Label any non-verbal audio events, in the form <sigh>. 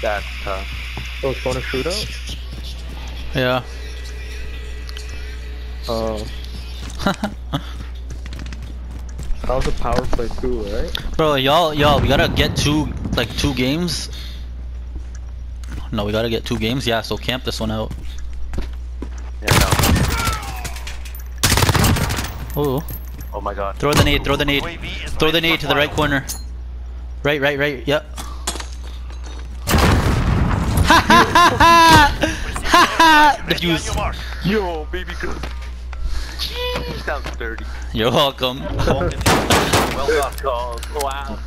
That's tough. Oh, it's going to shootout? Yeah. Oh. <laughs> that was a power play too, right? Bro, y'all, y'all, we gotta get two, like two games. No, we gotta get two games. Yeah, so camp this one out. Yeah, no. Oh, Oh my god. throw the nade, throw the nade, throw the ready nade to the right corner. Right, right, right. Yep. Ready on Defuse. Yo, baby girl. Jeez, that was dirty. You're welcome. well done, <laughs> call. Wow.